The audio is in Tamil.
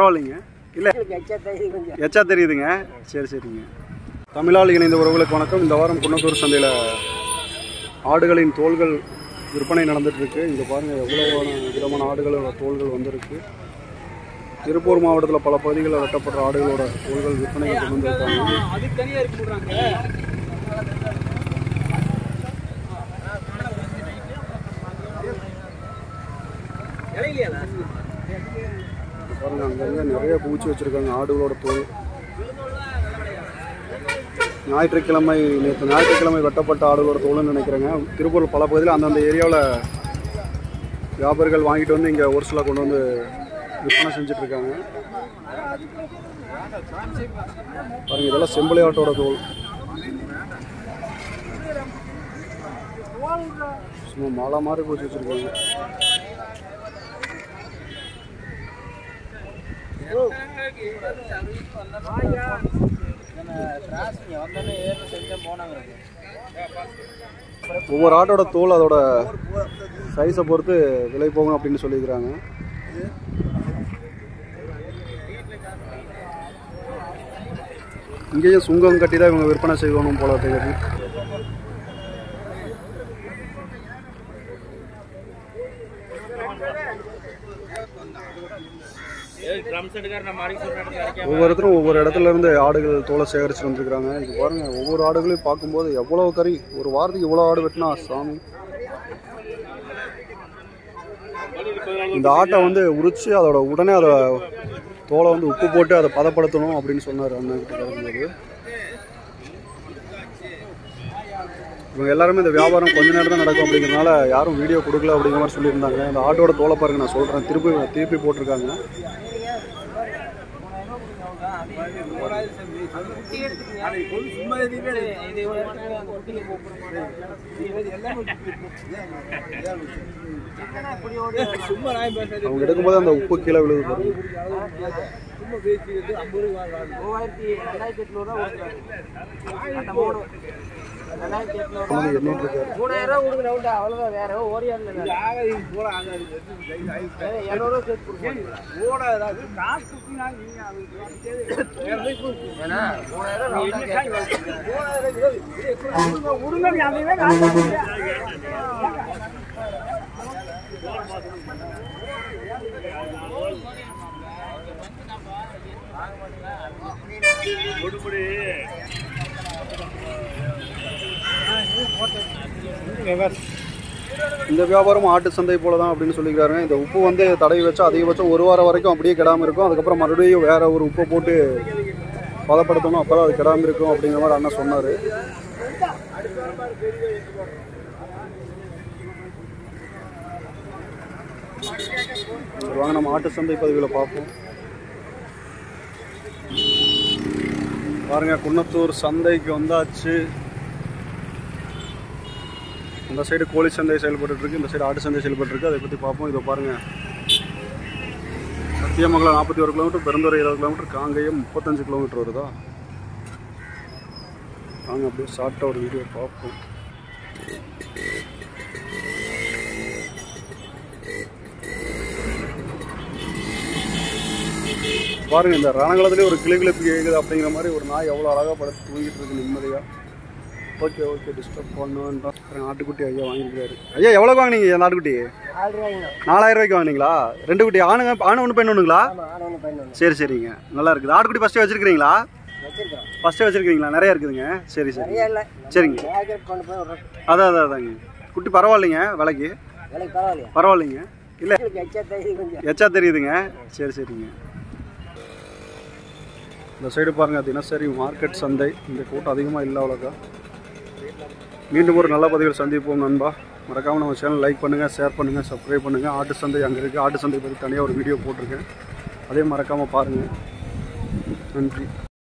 பரவாயில்லைங்க. இல்லை. எச்சா தெரியுதுங்க. சரி சரிங்க. தமிழால் இணைந்த உறவுகளுக்கு வணக்கம். இந்த வாரம் குன்னத்தூர் சந்தையில் ஆடுகளின் தோள்கள் விற்பனை நடந்துட்டு இருக்கு இங்கே பாருங்கள் எவ்வளவான விதமான ஆடுகளோட தோள்கள் வந்திருக்கு. திருப்பூர் மாவட்டத்தில் பல பகுதிகளில் வெட்டப்படுற ஆடுகளோட தோள்கள் விற்பனைக்கு கொண்டு வந்திருக்காங்க. இலையிலையா பாருங்க அங்கங்கே நிறைய பூச்சி வச்சுருக்காங்க. ஆடுகளோட தோல். ஞாயிற்றுக்கிழமை நேற்று ஞாயிற்றுக்கிழமை வெட்டப்பட்ட ஆடுகளோட தோல்னு நினைக்கிறேங்க. திருப்பூர் பல பகுதியில் அந்தந்த ஏரியாவில் வியாபாரிகள் வாங்கிட்டு வந்து இங்கே ஒரு சில கொண்டு வந்து விற்பனை செஞ்சிட்ருக்காங்க. பாருங்க இதெல்லாம் செம்பிளை ஆட்டோட தோல். சும்மா மாலை மாதிரி பூச்சி வச்சுருக்காங்க. ஒவ்வொரு ஆட்டோட தோல் அதோட சைஸை பொறுத்து விலை போகும் அப்படின்னு சொல்லியிருக்கிறாங்க. இங்கேயும் சுங்கம் கட்டி தான் இவங்க விற்பனை செய்யணும் போல தெரியுது ஒவ்வொருத்தரும் ஒவ்வொரு இடத்துல இருந்து ஆடுகள் தோலை சேகரிச்சு வந்துருக்காங்க இது பாருங்க ஒவ்வொரு ஆடுகளையும் பார்க்கும்போது எவ்வளவு கறி ஒரு வாரத்துக்கு இவ்வளோ ஆடு வெட்டினா சாமி. இந்த ஆட்டை வந்து உரிச்சு அதோட உடனே அதை தோலை வந்து உப்பு போட்டு அதை பதப்படுத்தணும் அப்படின்னு சொன்னார் அண்ணன் கிட்ட இவங்க எல்லாருமே இந்த வியாபாரம் கொஞ்ச நேரம் தான் நடக்கும் அப்படிங்கிறனால யாரும் வீடியோ கொடுக்கல அப்படிங்கிற மாதிரி சொல்லியிருந்தாங்க. இந்த ஆட்டோட தோலை பாருங்க நான் சொல்கிறேன் திருப்பி திருப்பி போட்டிருக்காங்க. அவங்க எடுக்கும்போது அந்த உப்பு கீழே விழுது பாருங்க. சும்மா பேசிக்கிறது ஐம்பது ரூபா மூவாயிரத்தி ரெண்டாயிரத்தி எட்நூறுவா அந்த மூணு ரெண்டாயிரத்தி எட்நூறு கொண்டு வந்து எண்ணிட்டு இருக்காரு மூணாயிரம் ரூபா கொடுக்குற விட்டு அவ்வளோதான் வேற ஓரியா இல்லை ஆகாது இரநூறுவா சேர்த்து கொடுப்போம் ஓடாது காசு ஏன்னா மூணாயிரம் இந்த வியாபாரம் ஆட்டு சந்தை போல தான் அப்படின்னு சொல்லிக்கிறாருங்க. இந்த உப்பு வந்து தடவி வச்சா அதிகபட்சம் ஒரு வாரம் வரைக்கும் அப்படியே கிடாமல் இருக்கும். அதுக்கப்புறம் மறுபடியும் வேற ஒரு உப்பை போட்டு பதப்படுத்தணும். அப்போ அது கிடாமல் இருக்கும் அப்படிங்கிற மாதிரி அண்ணன் சொன்னார். வாங்க நம்ம ஆட்டு சந்தை பதிவில் பார்ப்போம். பாருங்க குன்னத்தூர் சந்தைக்கு வந்தாச்சு. இந்த சைடு கோழி சந்தை செயல்பட்டு இருக்கு இந்த சைடு ஆட்டு சந்தை செயல்பட்டு இருக்கு அதை பற்றி பார்ப்போம். இதை பாருங்க. சத்தியமங்கலம் நாற்பத்தி ஒரு கிலோமீட்டர் பெருந்துறை இருபது கிலோமீட்டர் காங்கேயம் முப்பத்தஞ்சு கிலோமீட்டர் வருதா? வாங்க அப்படியே ஷார்ட்டாக ஒரு வீடியோ பார்ப்போம். பாருங்க இந்த ரணங்களத்துலேயே ஒரு கிளி கிளப்பு கேட்குது அப்படிங்கிற மாதிரி ஒரு நாய் எவ்வளோ அழகாக படுத்து தூங்கிட்டு இருக்கு நிம்மதியாக ஓகே ஓகே டிஸ்டர்ப் பண்ணுவேன் ஆட்டுக்குட்டி ஐயா வாங்கியிருக்காரு. ஐயா எவ்வளோ வாங்குனீங்க ரூபாய்ங்க நாலாயிரம் ரூபாய்க்கு வாங்கினீங்களா? ரெண்டு குட்டி ஆணுங்க ஆணு ஒன்று பெண் ஒன்றுங்களா சரி சரிங்க. நல்லா இருக்குது. ஆட்டுக்குட்டி ஃபஸ்ட்டே வச்சிருக்கீங்களா வச்சிருக்கோம் ஃபஸ்ட்டே வச்சிருக்கீங்களா நிறைய இருக்குதுங்க. சரி சரி. சரிங்க. அதான் அதான் அதாங்க. குட்டி பரவாயில்லைங்க விலைக்கு. பரவாயில்லைங்க. இல்லை. எச்சா தெரியுதுங்க. சரி சரிங்க. இந்த சைடு பாருங்கள் தினசரி மார்க்கெட் சந்தை. இந்த கூட்டம் அதிகமாக இல்லை அவ்வளோக்கா. மீண்டும் ஒரு நல்ல பதிவில் சந்திப்போம் நண்பா. மறக்காமல் நம்ம சேனல் லைக் பண்ணுங்கள் ஷேர் பண்ணுங்கள் சப்ஸ்கிரைப் பண்ணுங்கள் ஆட்டு சந்தை அங்கே இருக்குது ஆட்டு சந்தை பற்றி தனியாக ஒரு வீடியோ போட்டிருக்கேன். அதே மறக்காமல் பாருங்கள் நன்றி.